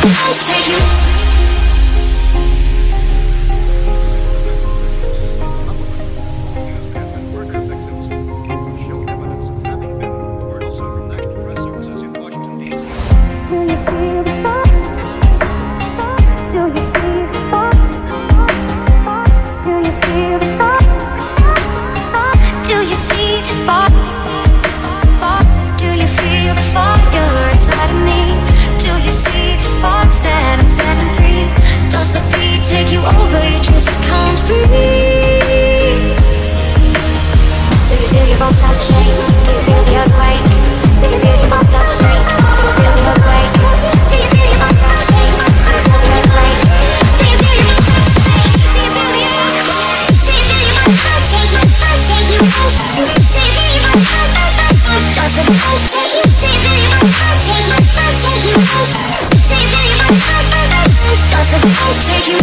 I'll take you. Take you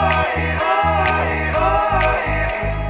oi, oi, oi.